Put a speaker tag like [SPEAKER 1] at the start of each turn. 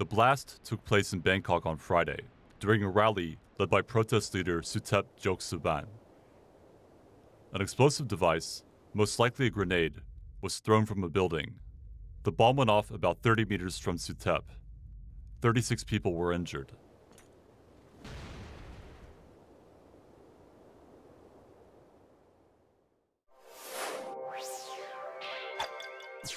[SPEAKER 1] The blast took place in Bangkok on Friday during a rally led by protest leader Suthep Thaugsuban. An explosive device, most likely a grenade, was thrown from a building. The bomb went off about 30 meters from Suthep. 36 people were injured. you